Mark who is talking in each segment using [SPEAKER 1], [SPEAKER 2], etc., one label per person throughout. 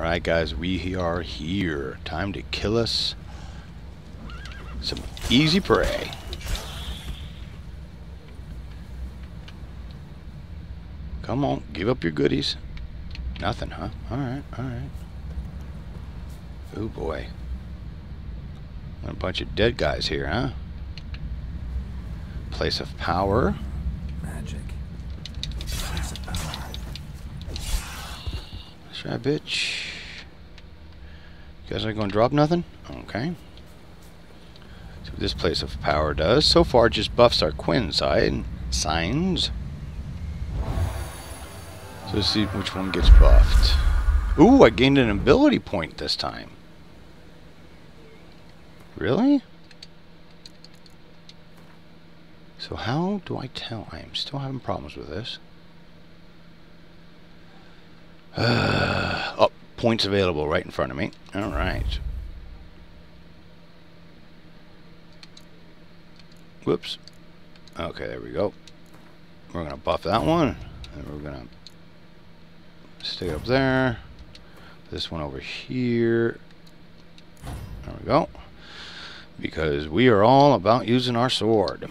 [SPEAKER 1] Alright guys, we are here. Time to kill us some easy prey. Come on, give up your goodies. Nothing, huh? Alright, alright. Oh boy. A bunch of dead guys here, huh? Place of power.
[SPEAKER 2] Magic. Place of power.
[SPEAKER 1] That's right, bitch. Guys aren't gonna drop nothing? Okay. So this place of power does. So far just buffs our Quen side signs. So let's see which one gets buffed. Ooh, I gained an ability point this time. Really? So how do I tell? I am still having problems with this. Uh, oh, points available right in front of me. Alright. Whoops. Okay, there we go. We're going to buff that one. And we're going to stick up there. This one over here. There we go. Because we are all about using our sword.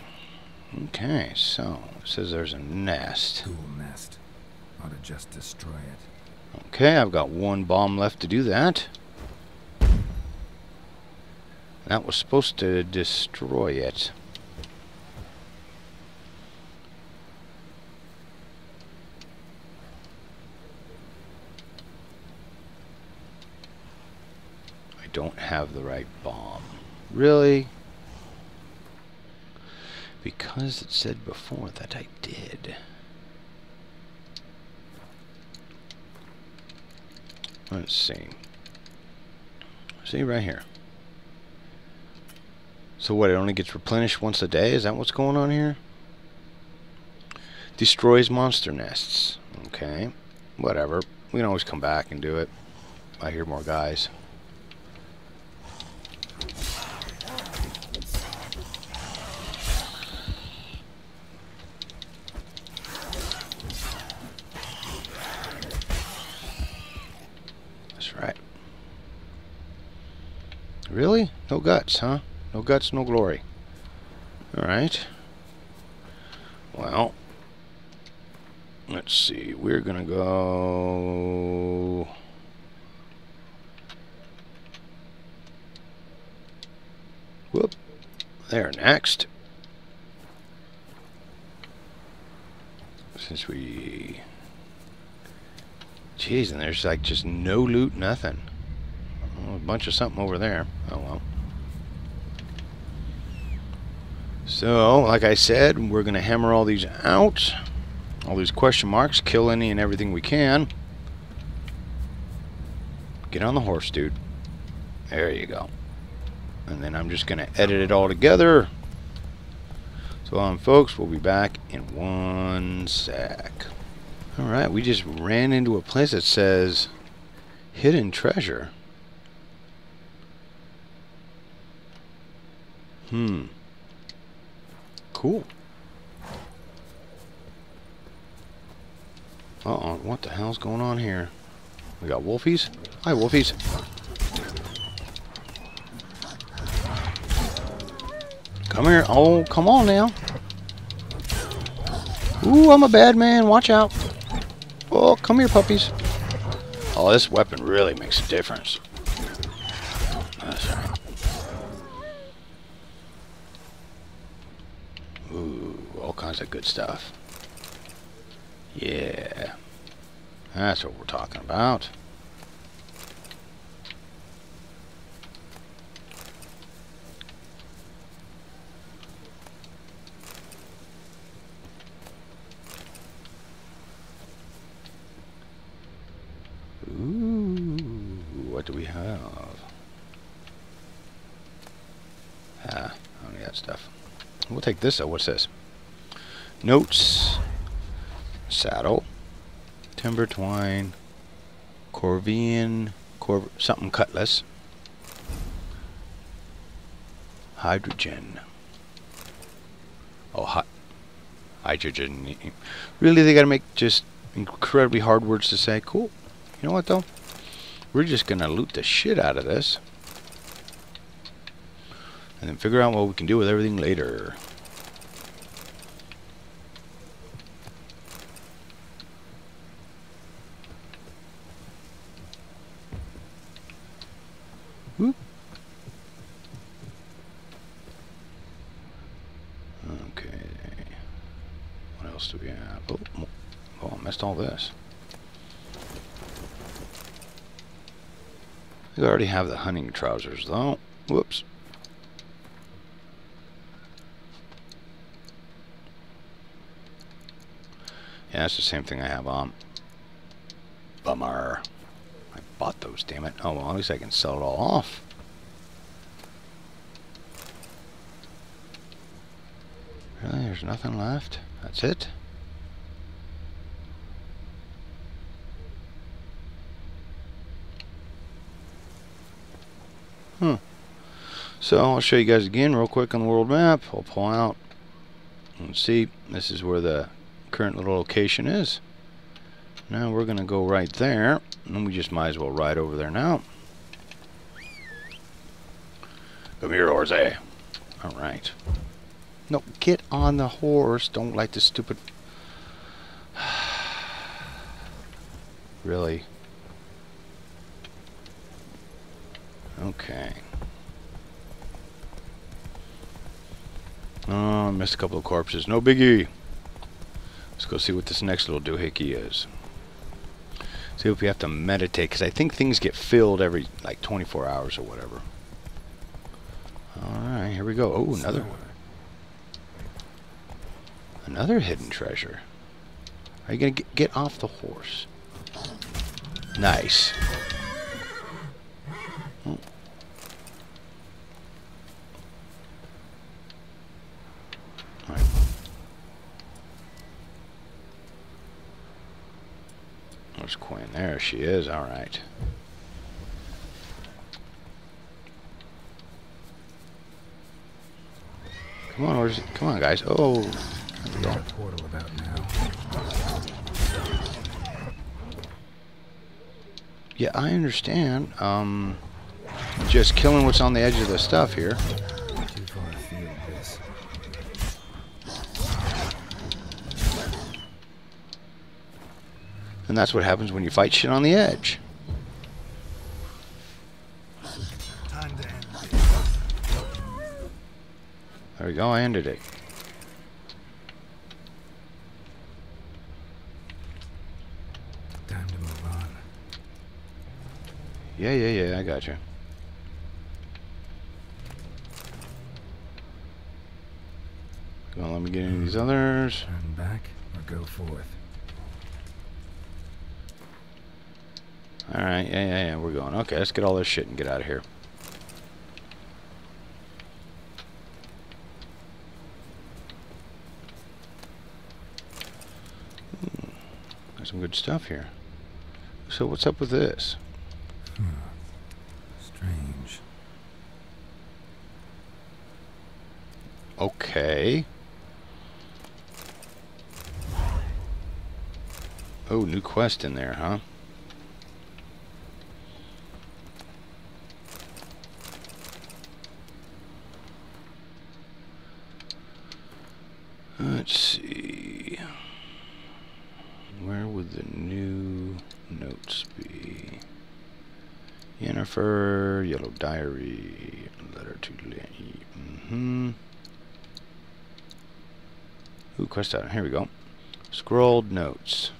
[SPEAKER 1] Okay, so it says there's a nest.
[SPEAKER 2] Cool nest. Ought to just destroy it.
[SPEAKER 1] Okay, I've got one bomb left to do that. That was supposed to destroy it. I don't have the right bomb. Really? Because it said before that I did. Let's see. See right here. So what, it only gets replenished once a day? Is that what's going on here? Destroys monster nests. Okay. Whatever. We can always come back and do it. I hear more guys. Really? No guts, huh? No guts, no glory. Alright. Well, let's see. We're going to go... Whoop. There, next. Since we... Jeez, and there's like just no loot, nothing. Oh, a bunch of something over there. Oh well. So, like I said, we're going to hammer all these out. All these question marks. Kill any and everything we can. Get on the horse, dude. There you go. And then I'm just going to edit it all together. So, um, folks, we'll be back in one sec. Alright, we just ran into a place that says hidden treasure. Hmm. Cool. Uh-oh, what the hell's going on here? We got wolfies? Hi, wolfies. Come here. Oh, come on now. Ooh, I'm a bad man. Watch out. Oh, come here, puppies. Oh, this weapon really makes a difference. That's right. Ooh, all kinds of good stuff. Yeah. That's what we're talking about. Ooh, what do we have? Ah, only that stuff. We'll take this though. What's this? Notes. Saddle. Timber twine. Corvian. Cor something cutlass. Hydrogen. Oh, hot. Hydrogen. Really, they gotta make just incredibly hard words to say. Cool. You know what though? We're just to loot the shit out of this. And then figure out what we can do with everything later. Whoop. Okay. What else do we have? Oh, oh I missed all this. We already have the hunting trousers though. Whoops. Yeah, it's the same thing I have on. Bummer. I bought those, damn it. Oh, well, at least I can sell it all off. Really? There's nothing left? That's it? Hmm. So I'll show you guys again real quick on the world map. I'll pull out and see. This is where the current little location is. Now we're going to go right there. And we just might as well ride over there now. Come here, horse. Alright. No, get on the horse. Don't like the stupid... really? Okay. Oh, missed a couple of corpses. No biggie. Let's go see what this next little doohickey is. See if we have to meditate, because I think things get filled every, like, 24 hours or whatever. Alright, here we go. Oh, another one. Another hidden treasure. Are you going to get off the horse? Nice. Oh. Queen. There she is. All right. Come on, where's Come on, guys. Oh.
[SPEAKER 2] Portal about now.
[SPEAKER 1] Yeah, I understand. Um, just killing what's on the edge of the stuff here.
[SPEAKER 2] Too far afield, this.
[SPEAKER 1] And that's what happens when you fight shit on the edge.
[SPEAKER 2] Time to end.
[SPEAKER 1] There we go, I ended it.
[SPEAKER 2] Time to move on.
[SPEAKER 1] Yeah, yeah, yeah, I got you. Come let me get into these others.
[SPEAKER 2] Turn back or go forth.
[SPEAKER 1] Alright, yeah, yeah, yeah, we're going. Okay, let's get all this shit and get out of here. Hmm, Got some good stuff here. So what's up with this?
[SPEAKER 2] Strange.
[SPEAKER 1] Okay. Oh, new quest in there, huh? Let's see. Where would the new notes be? Yennefer, Yellow Diary, Letter to Lenny. Mm-hmm. Ooh, quest item. Here we go. Scrawled notes.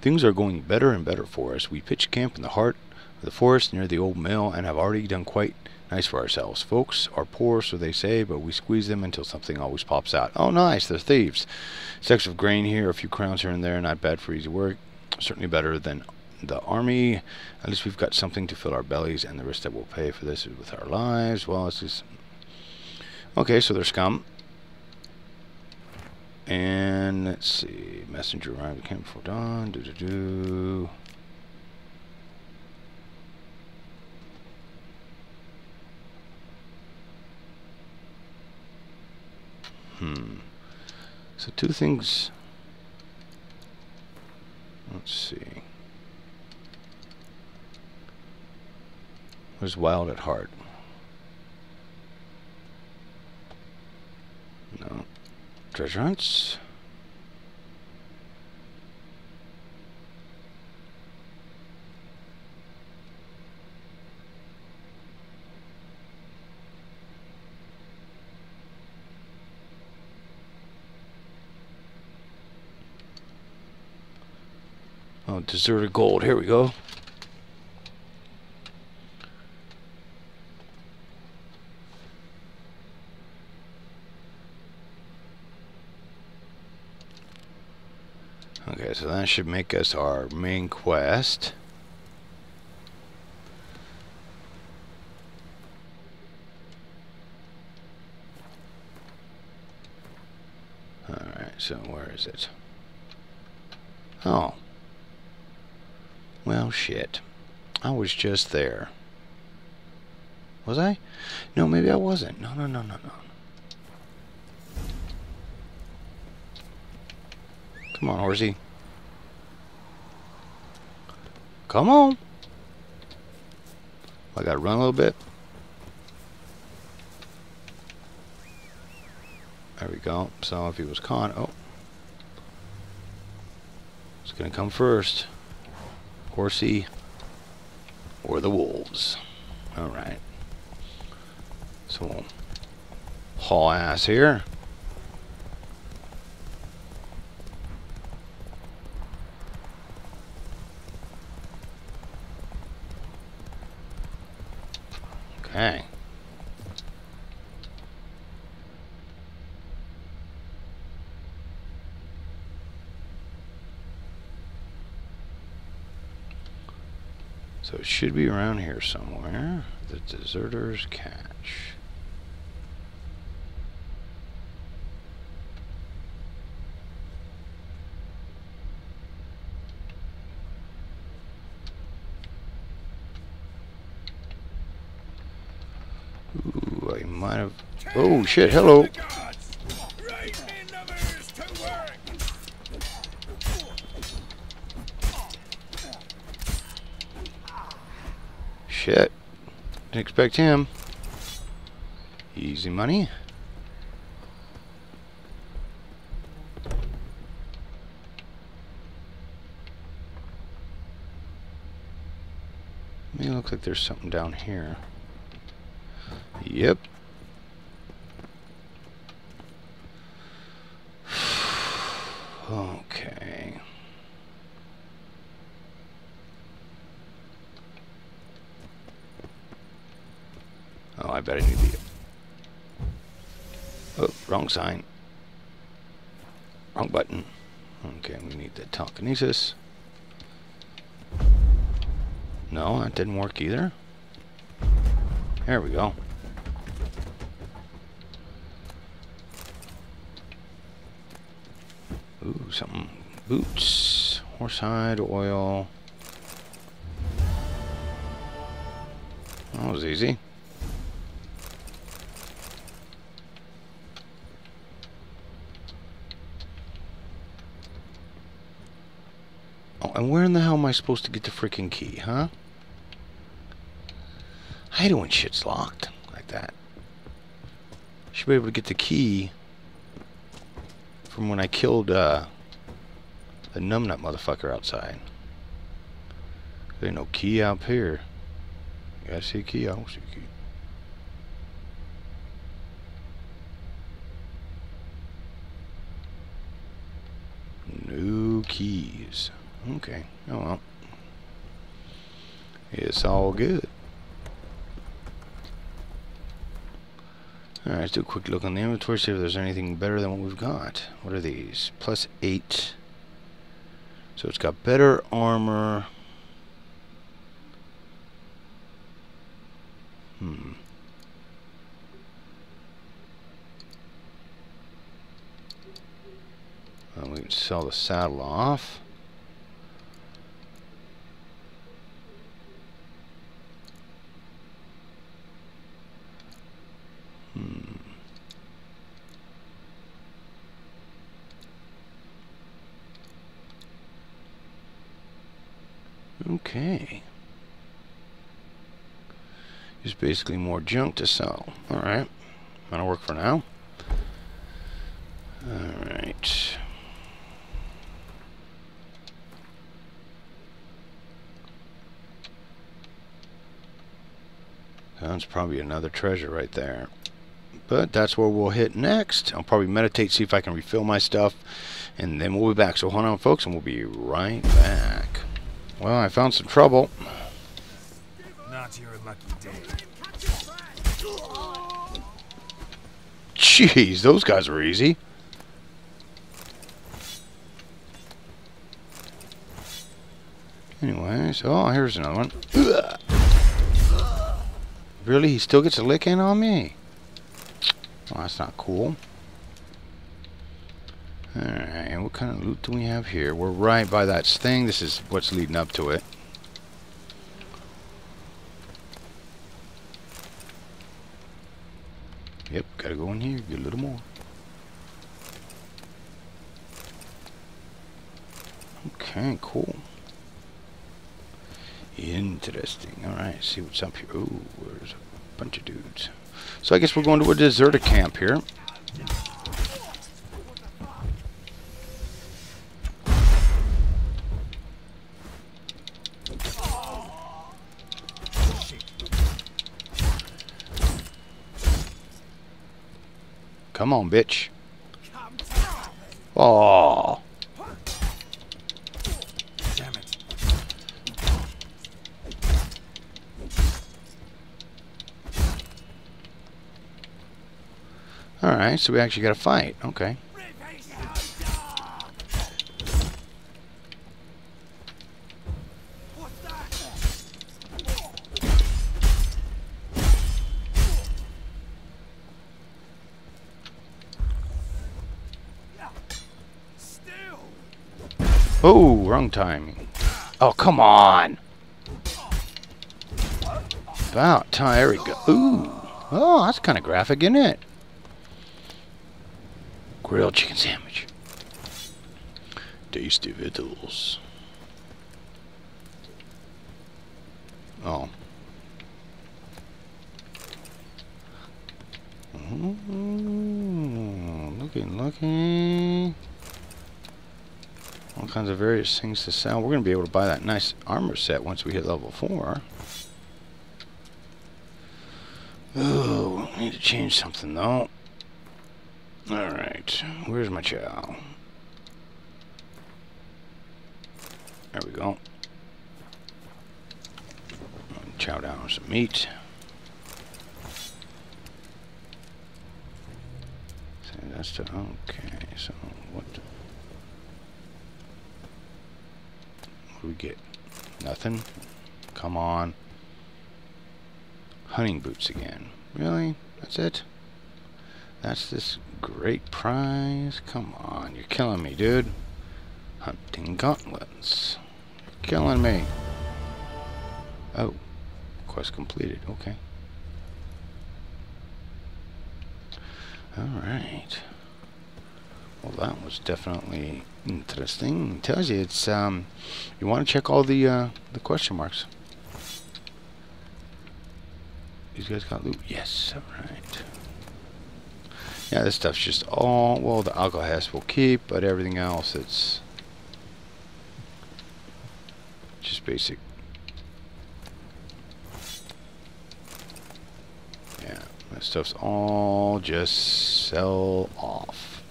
[SPEAKER 1] Things are going better and better for us. We pitched camp in the heart of the forest near the old mill and have already done quite nice for ourselves. Folks are poor, so they say, but we squeeze them until something always pops out. Oh, nice. They're thieves. Sacks of grain here, a few crowns here and there. Not bad for easy work. Certainly better than the army. At least we've got something to fill our bellies, and the risk that we'll pay for this is with our lives. Well, it's just... Okay, so they're scum. And let's see, messenger arrived at camp before dawn. Do do do. Hmm. So two things. Let's see. Was wild at heart. No. Treasure hunts. Oh, deserted gold. Here we go. Okay, so that should make us our main quest. Alright, so where is it? Oh. Well, shit. I was just there. Was I? No, maybe I wasn't. No, no, no, no, no. Come on, horsey. Come on. I gotta run a little bit. There we go. So if he was caught, oh. It's gonna come first. Horsey or the wolves. Alright. So we'll haul ass here. Okay. So it should be around here somewhere. The deserter's catch. Ooh, I might have. Oh shit! Hello. Shit. Didn't expect him. Easy money. May look like there's something down here. Yep. okay. Oh, I bet I need the... Oh, wrong sign. Wrong button. Okay, we need the telekinesis. No, that didn't work either. There we go. Ooh, something. Boots. Horsehide, oil. That was easy. And where in the hell am I supposed to get the freaking key, huh? I hate it when shit's locked like that. Should be able to get the key from when I killed uh, the numbnut motherfucker outside. There ain't no key out here. You gotta see a key? I don't see a key. No keys. Okay. Oh well. It's all good. Alright, let's do a quick look on the inventory, see if there's anything better than what we've got. What are these? Plus 8. So it's got better armor. Hmm. Well, we can sell the saddle off. Okay. Just basically more junk to sell. Alright. That'll work for now. Alright. That's probably another treasure right there. But that's where we'll hit next. I'll probably meditate, see if I can refill my stuff. And then we'll be back. So hold on, folks, and we'll be right back. Well, I found some trouble.
[SPEAKER 2] Not your lucky day.
[SPEAKER 1] Jeez, those guys were easy. Anyways, oh, here's another one. Really? He still gets a lick in on me? Well, that's not cool. Alright, and what kind of loot do we have here? We're right by that thing. This is what's leading up to it. Yep, gotta go in here, get a little more. Okay, cool. Interesting. Alright, see what's up here. Ooh, there's a bunch of dudes. So I guess we're going to a deserted camp here. Come on, bitch. Oh. So we actually got a fight. Okay. Oh, wrong timing. Oh, come on. About time. There we go. Ooh. Oh, that's kind of graphic, isn't it? Grilled chicken sandwich. Tasty victuals. Oh. Ooh, looking, looking. All kinds of various things to sell. We're going to be able to buy that nice armor set once we hit level 4. Oh, need to change something though. Where's my chow? There we go. Chow down some meat. That's the, okay, so what the, what do we get? Nothing? Come on. Hunting boots again. Really? That's it? That's this great prize? Come on, you're killing me, dude. Hunting gauntlets. Killing me. Oh. Quest completed. Okay. Alright. Well, that was definitely interesting. It tells you it's, um, you want to check all the, uh, the question marks. These guys got loot? Yes, alright. Yeah, this stuff's just all, well, the alcohest will keep, but everything else, it's just basic. Yeah, that stuff's all just sell off.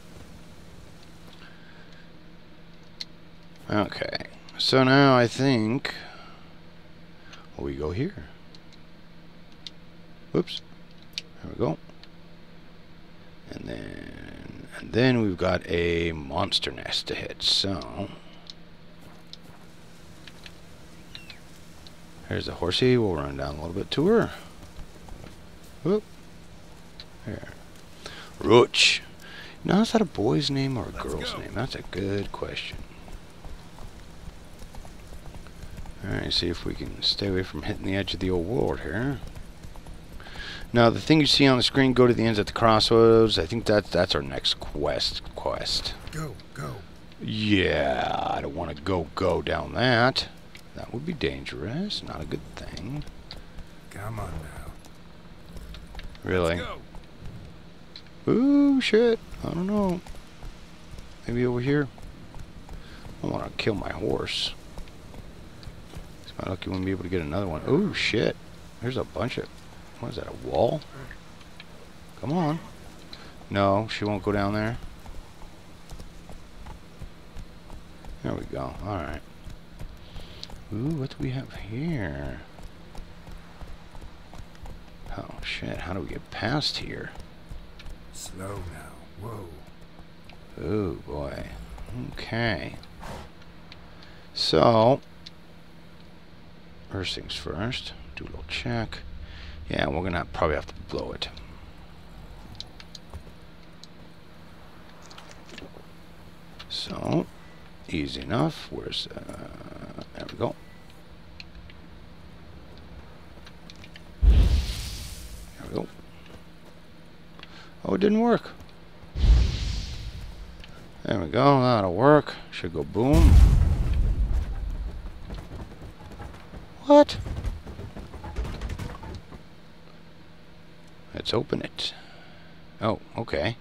[SPEAKER 1] Okay, so now I think we go here. Whoops. There we go. And then, and then we've got a monster nest to hit. So, here's the horsey. We'll run down a little bit to her. Whoop. There. Roach. Now, is that a boy's name or a
[SPEAKER 2] Let's
[SPEAKER 1] girl's
[SPEAKER 2] go.
[SPEAKER 1] name? That's a good question. Alright, see if we can stay away from hitting the edge of the old world here. Now, the thing you see on the screen, go to the ends at the crossroads. I think that, that's our next quest. Quest.
[SPEAKER 2] Go, go.
[SPEAKER 1] Yeah, I don't want to go, go down that. That would be dangerous. Not a good thing.
[SPEAKER 2] Come on now.
[SPEAKER 1] Really? Ooh, shit. I don't know. Maybe over here? I want to kill my horse. It's my lucky one to be able to get another one. Ooh, shit. There's a bunch of... What is that, a wall? Come on. No, she won't go down there. There we go. Alright. Ooh, what do we have here? Oh, shit. How do we get past here?
[SPEAKER 2] Slow now. Whoa.
[SPEAKER 1] Oh boy. Okay. So, first things first, do a little check. Yeah, we're gonna probably have to blow it. So, easy enough. Where's, uh, there we go. There we go. Oh, it didn't work. There we go, that'll work. Should go boom. What? Let's open it. Oh, okay.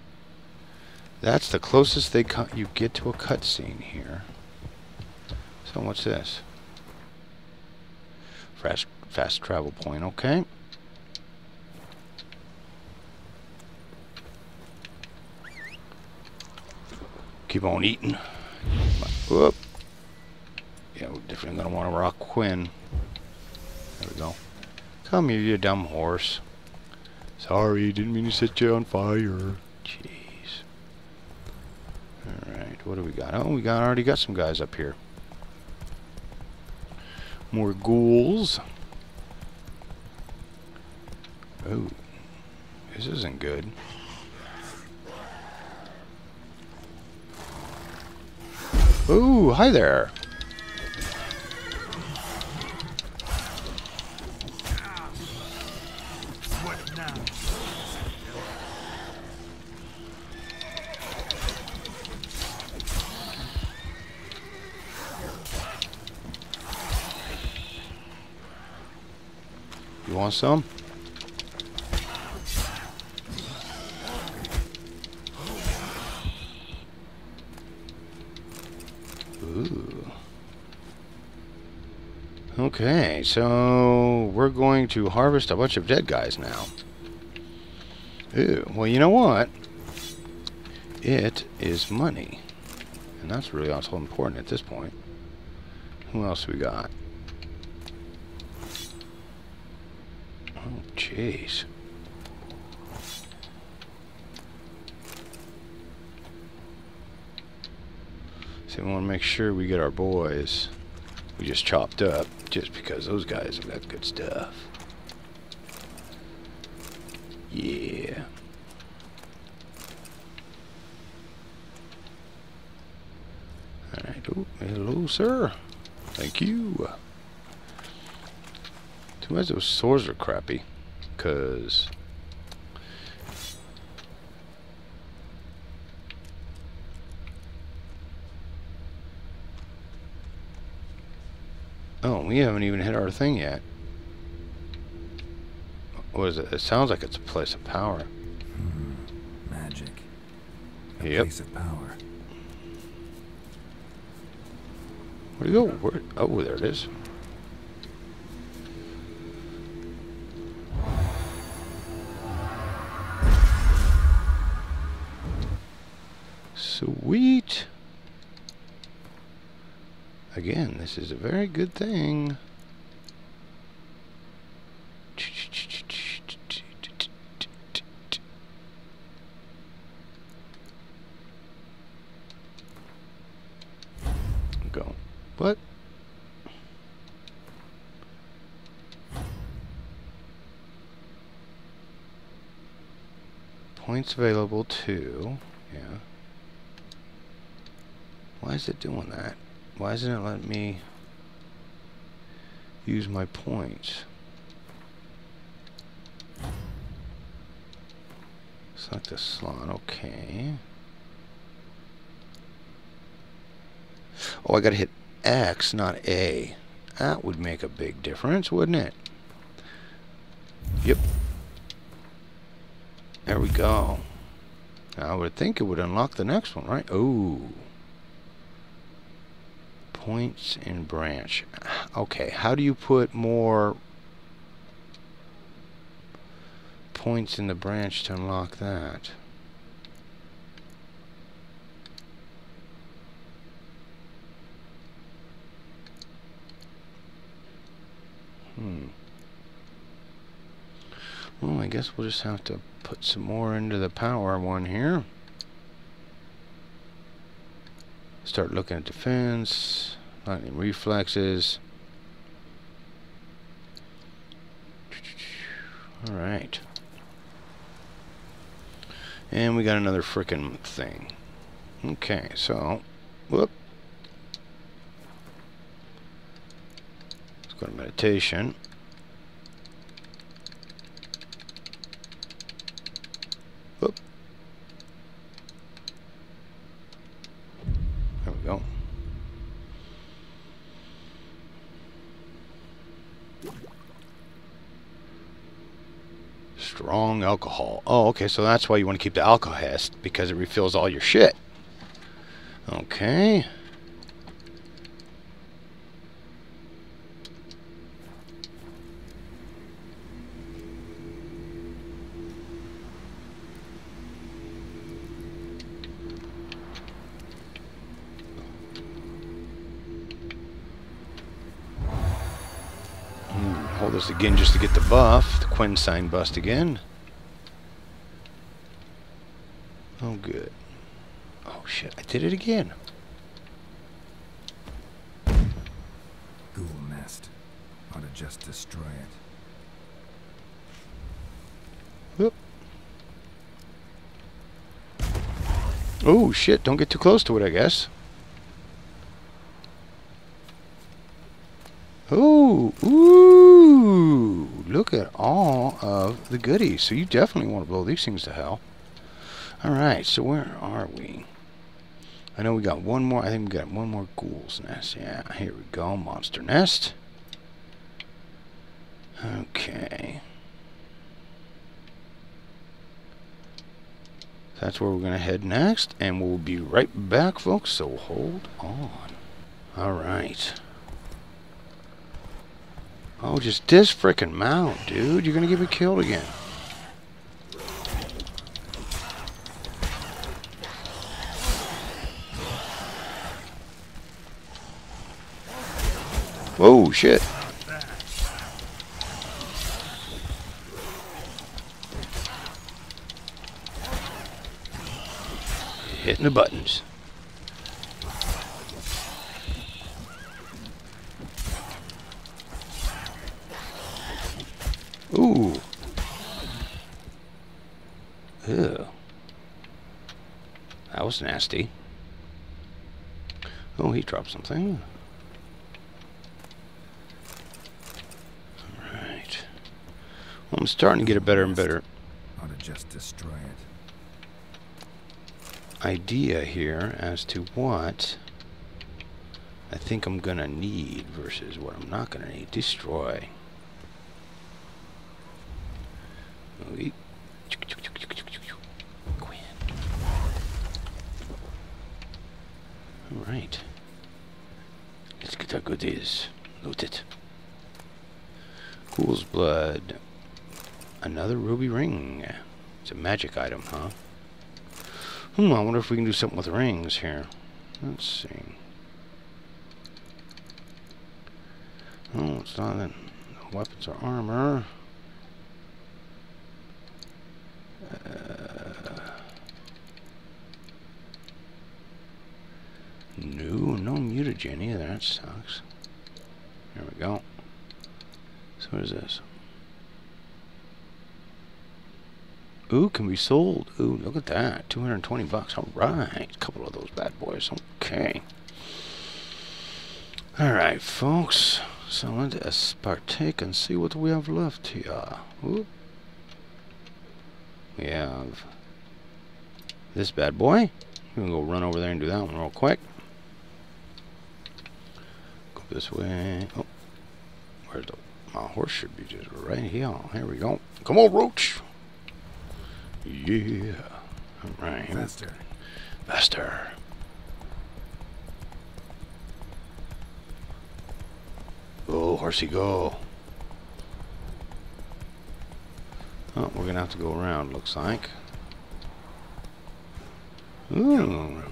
[SPEAKER 1] That's the closest they cut you get to a cutscene here. So what's this? Fast fast travel point, okay. Keep on eating. Whoop. Yeah, we're definitely gonna want to rock Quen. There we go. Come here, you dumb horse. Sorry, didn't mean to set you on fire. Jeez. Alright, what do we got? Oh, we got already got some guys up here. More ghouls. Oh. This isn't good. Ooh, hi there. You want some? Ooh. Okay, so we're going to harvest a bunch of dead guys now. Ooh, well, you know what? It is money. And that's really also important at this point. Who else we got? Oh, jeez. So we want to make sure we get our boys. We just chopped up, just because those guys have got good stuff. Yeah. Alright, hello, sir. Thank you. Too bad those swords are crappy, because... Oh, we haven't even hit our thing yet. What is it? It sounds like it's a place of power.
[SPEAKER 2] Hmm, magic. A
[SPEAKER 1] Yep.
[SPEAKER 2] place of power.
[SPEAKER 1] Where'd it go? Where? Oh, there it is. Sweet. Again, this is a very good thing. Go. What? Points available to, Yeah. Why is it doing that? Why isn't it letting me use my points? Select a slot, okay. Oh, I gotta hit X, not A. That would make a big difference, wouldn't it? Yep. There we go. I would think it would unlock the next one, right? Oh. Points in branch. Okay, how do you put more points in the branch to unlock that? Hmm. Well, I guess we'll just have to put some more into the power one here. Start looking at defense, lightning reflexes. Alright. And we got another frickin' thing. Okay, so, whoop. Let's go to meditation. Whoop. There we go. Strong alcohol. Oh, okay, so that's why you want to keep the alcohest, because it refills all your shit. Okay. Hmm, hold this again just to get the buff. The Quen sign bust again. Oh, good. Oh, shit. I did it again.
[SPEAKER 2] Ghoul nest. Ought to just destroy it.
[SPEAKER 1] Whoop. Oh, shit. Don't get too close to it, I guess. Ooh, ooh, look at all of the goodies. So you definitely want to blow these things to hell. All right, so where are we? I know we got one more. I think we got one more ghoul's nest. Yeah, here we go. Monster nest. Okay. That's where we're going to head next, and we'll be right back, folks, so hold on. All right. Oh, just this freaking mount, dude. You're gonna get me killed again. Whoa, shit. Hitting the buttons. Ooh. Ew. That was nasty. Oh, he dropped something. Alright. Well, I'm starting to get a better and better
[SPEAKER 2] Ought to just destroy it.
[SPEAKER 1] idea here as to what I think I'm gonna need versus what I'm not gonna need. Destroy. Oop. Quen. Alright. Let's get our goodies. Loot it. Ghoul's blood. Another ruby ring. It's a magic item, huh? Hmm, I wonder if we can do something with rings here. Let's see. Oh, it's not that. Weapons or armor. Uh, no, no mutagen either. That sucks. There we go. So what is this? Ooh, can be sold. Ooh, look at that. 220 bucks. All right. A couple of those bad boys. Okay. All right, folks. So let us partake and see what we have left here. Ooh. We have this bad boy. We're going to go run over there and do that one real quick. Go this way. Oh, where's the... My horse should be just right here. Here we go. Come on, Roach. Yeah. Alright.
[SPEAKER 2] Faster.
[SPEAKER 1] Faster. Oh, go, horsey, go. Oh, we're gonna have to go around, looks like. Ooh,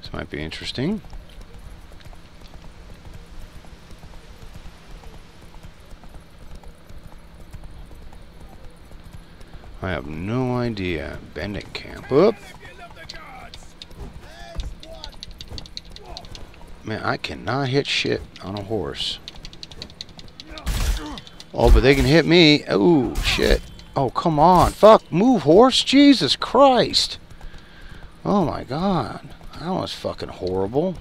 [SPEAKER 1] this might be interesting. I have no idea. Bending camp. Whoop. Man, I cannot hit shit on a horse. Oh, but they can hit me. Oh, shit. Oh, come on. Fuck, move, horse. Jesus Christ. Oh, my God. That was fucking horrible.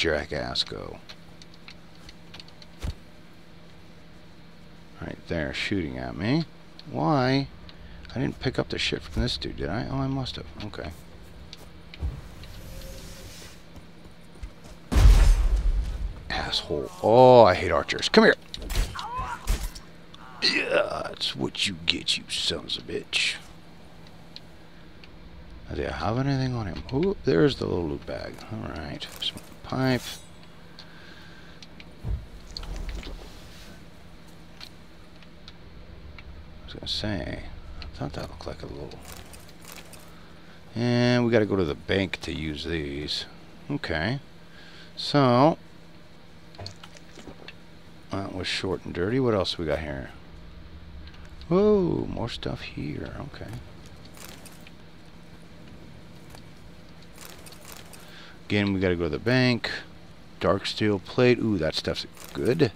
[SPEAKER 1] Jackass go? Right there, shooting at me. Why? I didn't pick up the shit from this dude, did I? Oh, I must have. Okay. Asshole. Oh, I hate archers. Come here. Yeah, that's what you get, you sons of a bitch. Do I have anything on him? Oh, there's the little loot bag. Alright. Some pipe. I was gonna say, I thought that looked like a little... And we gotta go to the bank to use these. Okay. So... That was short and dirty. What else we got here? Whoa, more stuff here. Okay. Again, we gotta go to the bank. Dark steel plate. Ooh, that stuff's good.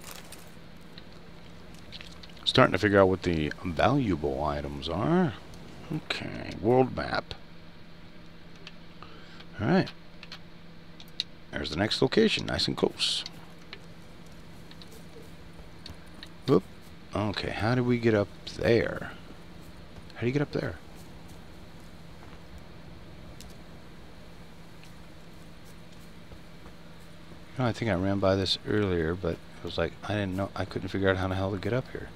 [SPEAKER 1] Starting to figure out what the valuable items are. Okay, world map. Alright. There's the next location, nice and close. Whoop. Okay, how do we get up there? How do you get up there? I think I ran by this earlier, but it was like, I didn't know, I couldn't figure out how the hell to get up here.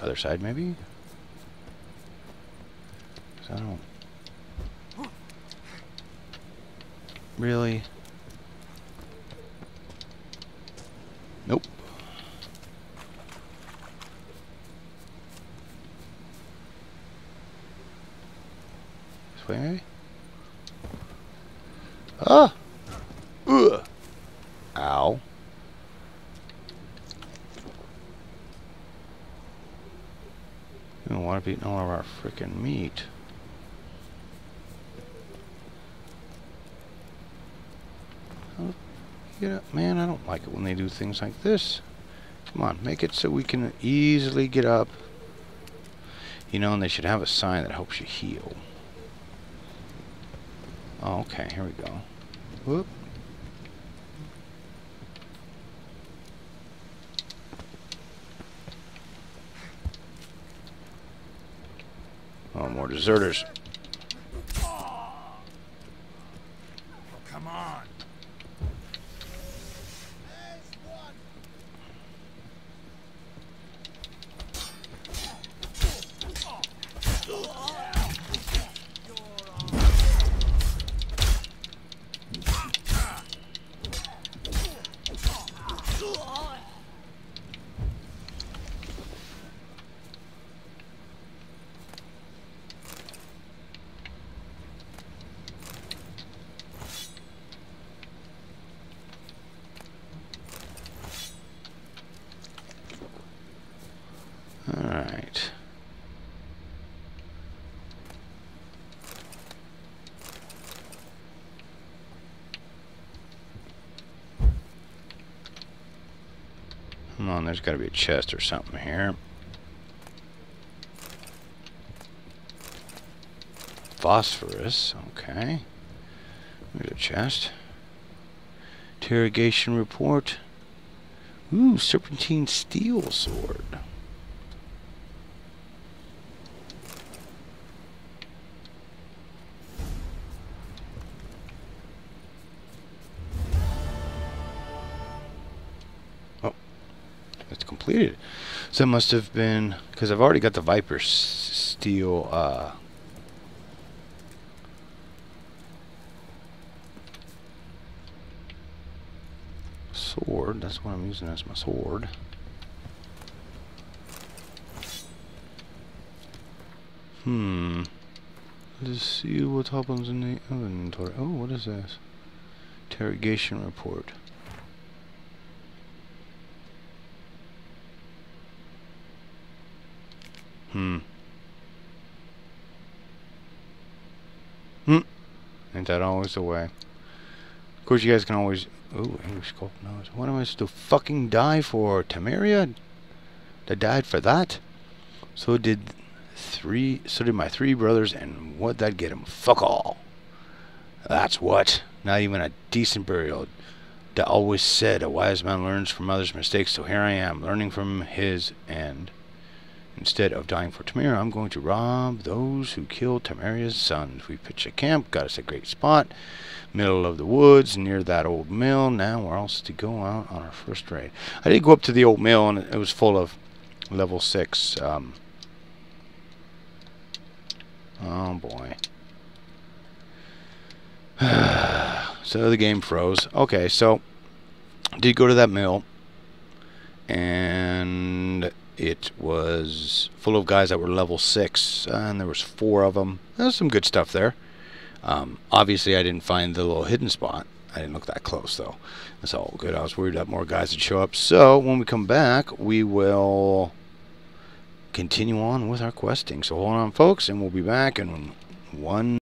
[SPEAKER 1] Other side, maybe? I don't... Really? Nope. Maybe? Ah! Ugh. Ow. We don't want to be all of our freaking meat. Yeah, man, I don't like it when they do things like this. Come on, make it so we can easily get up. You know, and they should have a sign that helps you heal. Oh, okay, here we go. Whoop. Oh, more deserters. There's got to be a chest or something here. Phosphorus, okay. There's a chest. Interrogation report. Ooh, serpentine steel sword. Completed. So it must have been because I've already got the Viper steel. Uh, sword. That's what I'm using as my sword. Hmm. Let's see what happens in the inventory. Oh, what is this? Interrogation report. Hmm. Hmm. Ain't that always the way? Of course, you guys can always. Ooh, English sculpt nose. What am I supposed to fucking die for? Temeria? I died for that? So did three. So did my three brothers, and what'd that get 'em? Fuck all. That's what. Not even a decent burial. I always said a wise man learns from others' mistakes, so here I am, learning from his, and instead of dying for Temeria, I'm going to rob those who killed Temeria's sons. We pitched a camp, got us a great spot, middle of the woods, near that old mill. Now we're all set to go out on our first raid. I did go up to the old mill, and it was full of level 6. Um, oh, boy. so the game froze. Okay, so did go to that mill, and it was full of guys that were level six, and there was four of them. There's some good stuff there. Um, obviously, I didn't find the little hidden spot. I didn't look that close though. That's all good. I was worried that more guys would show up. So when we come back, we will continue on with our questing. So hold on, folks, and we'll be back in one